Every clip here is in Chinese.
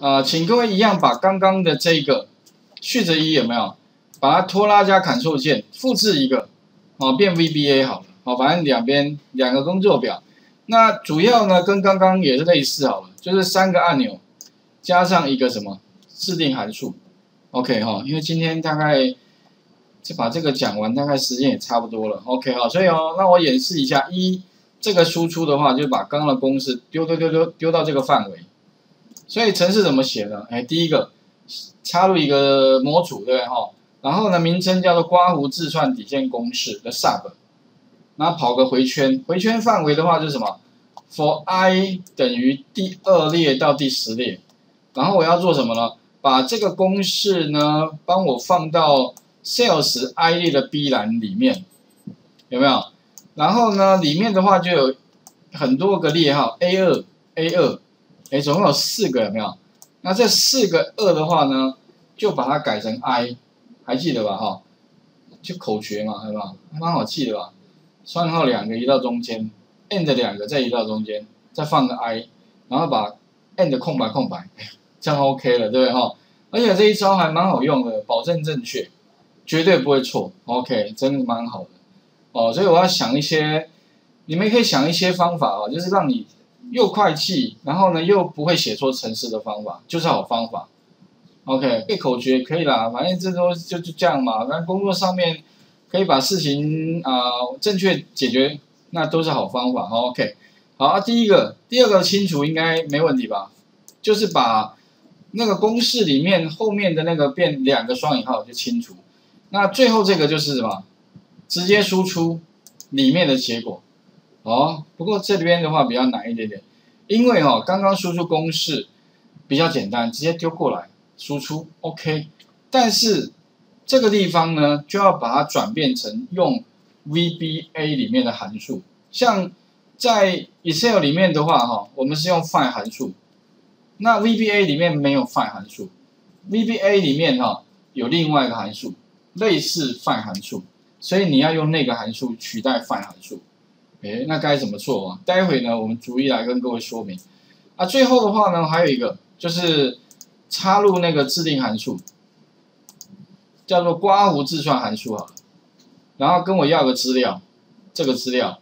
啊，请各位一样把刚刚的这个序号一有没有，把它拖拉加 Ctrl 键复制一个，哦，变 VBA 好了，好，反正两边两个工作表，那主要呢跟刚刚也是类似好了，就是三个按钮加上一个什么制定函数，OK 哈，因为今天大概就把这个讲完，大概时间也差不多了，OK 哈，所以哦，那我演示一下一这个输出的话，就把刚刚的公式丢丢丢丢丢到这个范围。所以程式怎么写呢？哎，第一个插入一个模组，对不对哈？然后呢，名称叫做刮胡自串底线公式的 sub，然后跑个回圈，回圈范围的话就是什么？for i 等于第二列到第十列，然后我要做什么呢？把这个公式呢，帮我放到 sales i 列的 B 栏里面，有没有？然后呢，里面的话就有很多个列号，A 二 A 二。哎，总共有四个，有没有？那这四个二的话呢，就把它改成 i，还记得吧？哈，就口诀嘛，对吧？蛮好记的吧？双引号两个移到中间，and 两个再移到中间，再放个 i，然后把 and 空白空白，这样 OK 了，对不对？哈，而且这一招还蛮好用的，保证正确，绝对不会错，OK，真的蛮好的。哦，所以我要想一些，你们可以想一些方法啊，就是让你。又快记，然后呢又不会写错程式的方法，就是好方法。OK，背口诀可以啦，反正这都就就这样嘛。那工作上面可以把事情啊正确解决，那都是好方法。OK，好啊，第一个、第二个清除应该没问题吧？就是把那个公式里面后面的那个变两个双引号就清除。那最后这个就是什么？直接输出里面的结果。哦，不过这边的话比较难一点点，因为哦，刚刚输出公式比较简单，直接丢过来输出，OK。但是这个地方呢，就要把它转变成用 VBA 里面的函数，像在 Excel 里面的话，哈，我们是用 find 函数，那 VBA 里面没有 find 函数，VBA 里面哈有另外一个函数，类似 find 函数，所以你要用那个函数取代 find 函数。哎，那该怎么做啊？待会呢，我们逐一来跟各位说明。啊，最后的话呢，还有一个就是插入那个制定函数，叫做刮胡自算函数啊。然后跟我要个资料，这个资料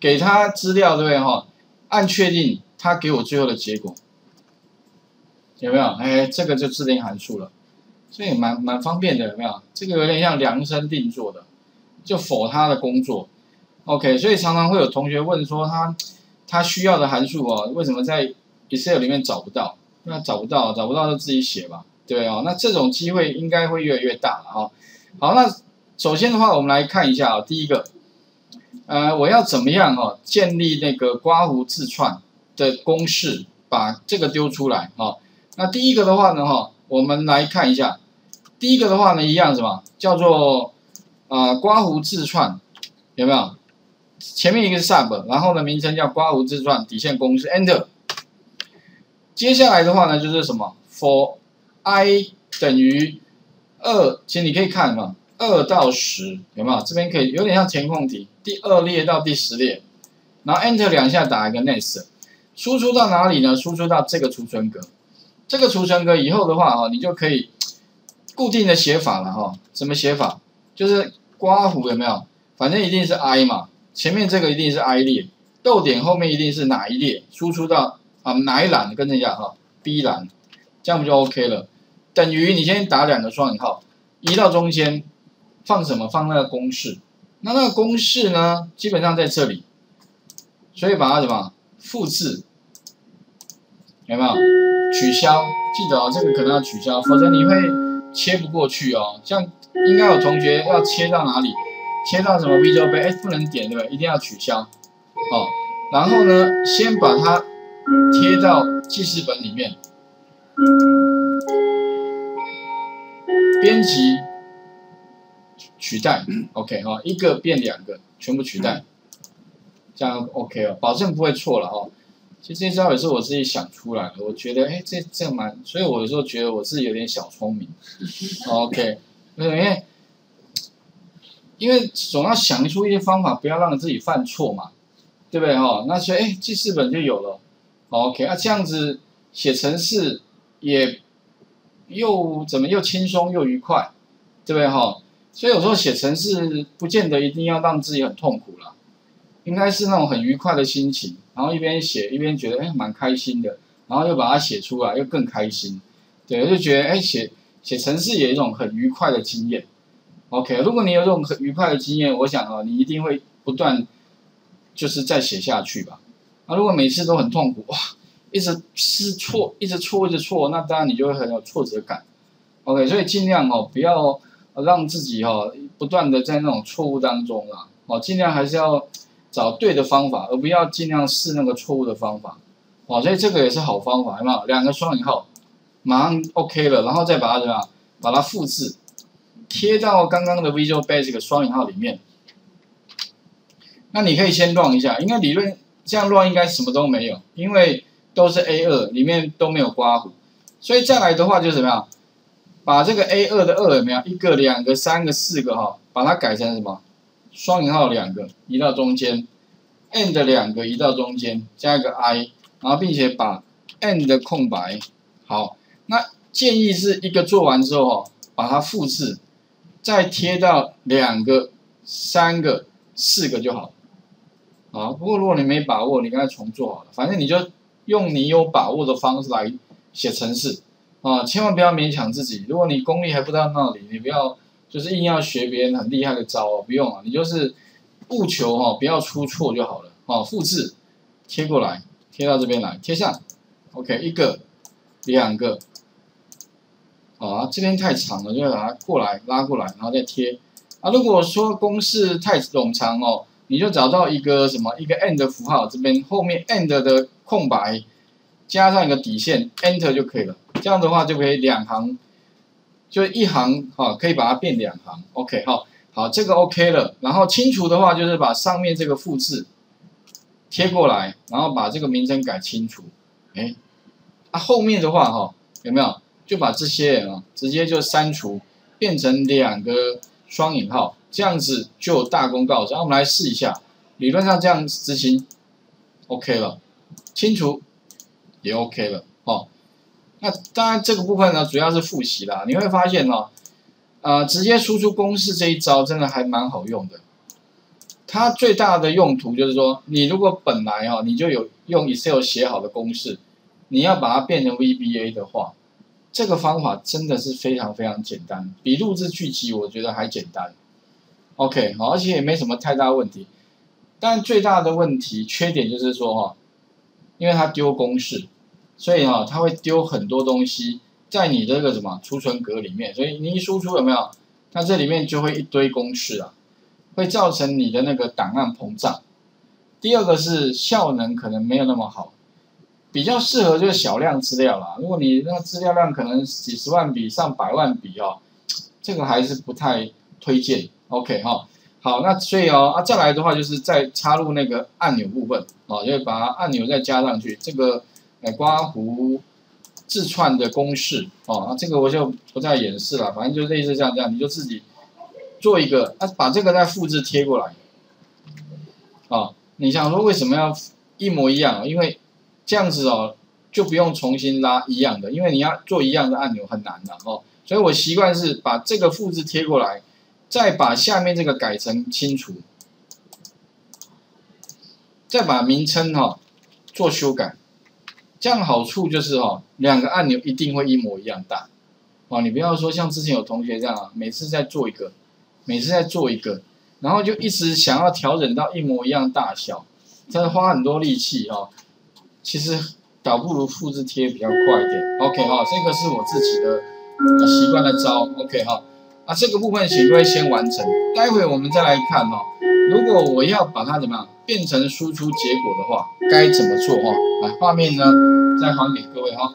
给他资料对不对哈？按确定，他给我最后的结果，有没有？哎，这个就制定函数了，所以蛮蛮方便的，有没有？这个有点像量身定做的，就否他的工作。OK，所以常常会有同学问说他他需要的函数哦，为什么在 Excel 里面找不到？那找不到，找不到就自己写吧，对哦。那这种机会应该会越来越大了哈。好，那首先的话，我们来看一下啊，第一个，呃，我要怎么样哈建立那个刮胡自串的公式，把这个丢出来哈。那第一个的话呢哈，我们来看一下，第一个的话呢一样什么叫做啊刮胡自串有没有？前面一个是 sub，然后呢，名称叫刮胡自传底线公式，enter。接下来的话呢，就是什么？for i 等于二，其实你可以看嘛，二到十有没有？这边可以有点像填空题，第二列到第十列，然后 enter 两下打一个 next，输出到哪里呢？输出到这个储存格。这个储存格以后的话哦，你就可以固定的写法了哈。什么写法？就是刮胡有没有？反正一定是 i 嘛。前面这个一定是 i 列，逗点后面一定是哪一列，输出到啊哪一栏，跟着一下哈，B 栏，这样不就 OK 了？等于你先打两个双引号，移到中间，放什么？放那个公式。那那个公式呢，基本上在这里，所以把它什么复制，有没有？取消，记得哦，这个可能要取消，否则你会切不过去哦。像应该有同学要切到哪里？切到什么 V 就杯哎，不能点对不对？一定要取消，哦。然后呢，先把它贴到记事本里面，编辑取代，OK 哈，一个变两个，全部取代，这样 OK 哦，保证不会错了哦。其实这招也是我自己想出来的，我觉得哎，这这蛮，所以我有时候觉得我自己有点小聪明，OK，因为。因为总要想出一些方法，不要让自己犯错嘛，对不对哈？那所以哎，记事本就有了，OK 啊，这样子写程式也又怎么又轻松又愉快，对不对哈？所以有时候写程式不见得一定要让自己很痛苦了，应该是那种很愉快的心情，然后一边写一边觉得哎蛮开心的，然后又把它写出来又更开心，对，就觉得哎写写程式也一种很愉快的经验。OK，如果你有这种很愉快的经验，我想啊你一定会不断就是再写下去吧。啊，如果每次都很痛苦哇，一直是错，一直错，一直错，那当然你就会很有挫折感。OK，所以尽量哦不要。让自己哦不断的在那种错误当中啊，哦，尽量还是要找对的方法，而不要尽量试那个错误的方法，哦，所以这个也是好方法，有没有？两个双引号，马上 OK 了，然后再把它怎么样？把它复制，贴到刚刚的 Visual Basic 双引号里面。那你可以先乱一下，应该理论这样乱应该什么都没有，因为都是 A 二，里面都没有刮胡，所以再来的话就是怎么样？把这个 A 二的二怎么样一个、两个、三个、四个哈，把它改成什么？双引号两个移到中间，and 两个移到中间，加一个 i，然后并且把 and 的空白好，那建议是一个做完之后哈，把它复制，再贴到两个、三个、四个就好。啊，不过如果你没把握，你刚才重做好了，反正你就用你有把握的方式来写程式。啊，千万不要勉强自己。如果你功力还不到那里，你不要就是硬要学别人很厉害的招哦，不用啊，你就是不求哈不要出错就好了。啊，复制贴过来，贴到这边来，贴上。OK，一个、两个，啊，这边太长了，就把它过来拉过来，然后再贴。啊，如果说公式太冗长哦，你就找到一个什么一个 end 符号，这边后面 end 的空白加上一个底线，enter 就可以了。这样的话就可以两行，就一行哈，可以把它变两行。OK，好，好，这个 OK 了。然后清除的话，就是把上面这个复制贴过来，然后把这个名称改清楚。哎，啊，后面的话哈，有没有？就把这些啊直接就删除，变成两个双引号，这样子就大功告成。我们来试一下，理论上这样执行 OK 了，清除也 OK 了，哦。那当然，这个部分呢，主要是复习啦。你会发现哦，呃，直接输出公式这一招真的还蛮好用的。它最大的用途就是说，你如果本来哈，你就有用 Excel 写好的公式，你要把它变成 VBA 的话，这个方法真的是非常非常简单，比录制剧集我觉得还简单。OK，好，而且也没什么太大问题。但最大的问题、缺点就是说哈，因为它丢公式。所以哈，它会丢很多东西在你这个什么储存格里面，所以你一输出有没有？那这里面就会一堆公式啊，会造成你的那个档案膨胀。第二个是效能可能没有那么好，比较适合就是小量资料啦。如果你那个资料量可能几十万笔、上百万笔哦，这个还是不太推荐。OK 哈，好，那所以哦啊，再来的话就是再插入那个按钮部分哦，就把按钮再加上去，这个。呃刮胡自串的公式哦，那这个我就不再演示了，反正就类似像这样，你就自己做一个，啊，把这个再复制贴过来，啊，你想说为什么要一模一样？因为这样子哦，就不用重新拉一样的，因为你要做一样的按钮很难的哦，所以我习惯是把这个复制贴过来，再把下面这个改成清除，再把名称哈做修改。这样好处就是哦，两个按钮一定会一模一样大，哦，你不要说像之前有同学这样啊，每次在做一个，每次在做一个，然后就一直想要调整到一模一样大小，真的花很多力气哦。其实倒不如复制贴比较快一点。OK 哈，这个是我自己的习惯的招。OK 哈，啊这个部分请各位先完成，待会我们再来看哈。如果我要把它怎么样变成输出结果的话，该怎么做哈？来，画面呢再还给各位哈。